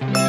Bye.